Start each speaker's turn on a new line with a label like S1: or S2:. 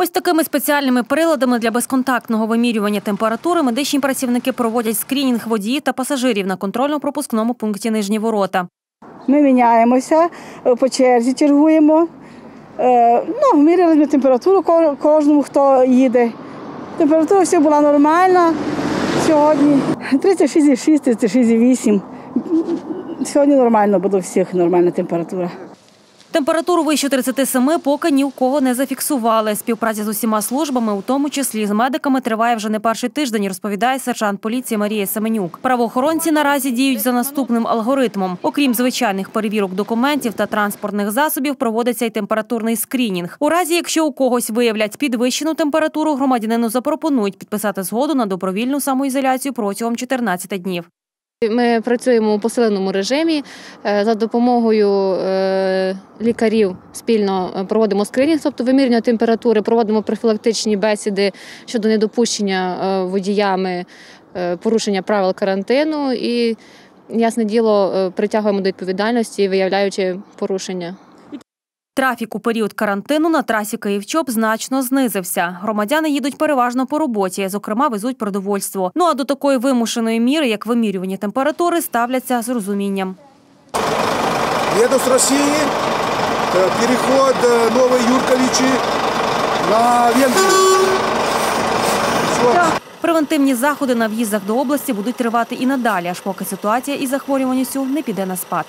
S1: Ось такими спеціальними приладами для безконтактного вимірювання температури медичні працівники проводять скрінінг водіїв та пасажирів на контрольно-пропускному пункті Нижні ворота.
S2: Ми міняємося, е, по черзі чергуємо. Е, Ну, міряли температуру кожному, хто їде. Температура все була нормальна сьогодні. 36,6, 36,8. Сьогодні нормально буде у всіх нормальна температура.
S1: Температуру вище 37 поки ні у кого не зафіксували. Співпраця з усіма службами, у тому числі з медиками, триває вже не перший тиждень, розповідає сержант поліції Марія Семенюк. Правоохоронці наразі діють за наступним алгоритмом. Окрім звичайних перевірок документів та транспортних засобів, проводиться й температурний скрінінг. У разі, якщо у когось виявлять підвищену температуру, громадянину запропонують підписати згоду на добровільну самоізоляцію протягом 14 днів.
S3: Ми працюємо у посиленому режимі Е, за допомогою е, лікарів. Спільно е, проводимо скринінг, тобто вимірювання температури, проводимо профілактичні бесіди щодо недопущення водіями порушення правил карантину і, ясне діло, притягуємо до відповідальності, виявляючи порушення.
S1: Трафік у період карантину на трасі Київ-Чоп значно знизився. Громадяни їдуть переважно по роботі, зокрема, везуть продовольство. Ну а до такої вимушеної міри, як вимірювання температури, ставляться з розумінням.
S4: Еду с России, э, переход э, Новой Юрковичи на Венгрию. Всё.
S1: Превентивні заходи на в'їздах до області будуть тривати і надалі, аж поки ситуація із захворюваністю не піде на спад.